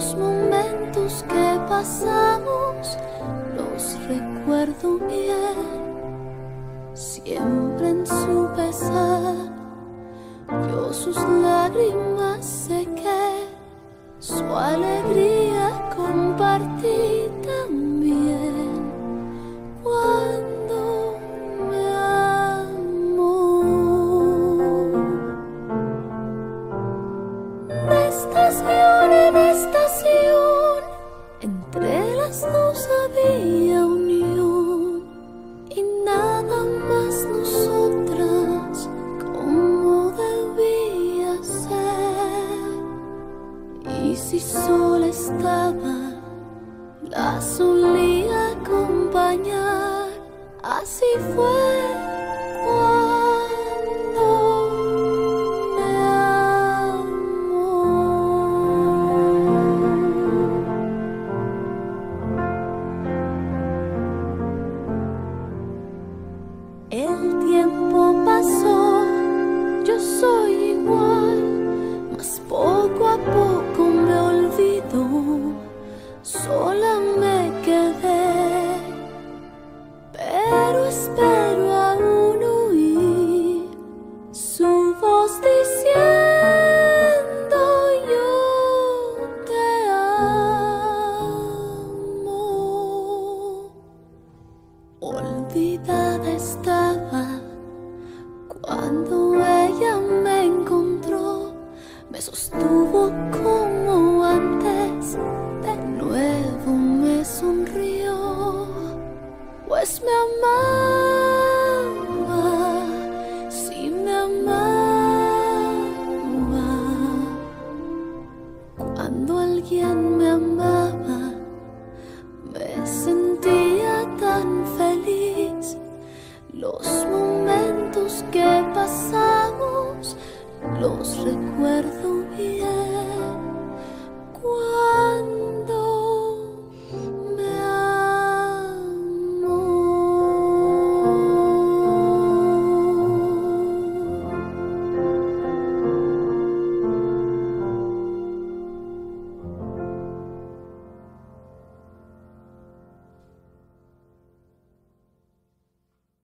los momentos que pasamos los recuerdo bien, siempre en su pesar. Yo sus lágrimas sé que su alegría compartí. Las dos había unión y nada más nosotras como debía ser. Y si sola estaba, la solía acompañar. Así fue El tiempo pasó, yo soy igual, Dios me amaba, si me amaba. Cuando alguien me amaba, me sentía tan feliz. Los momentos que pasamos, los recuerdos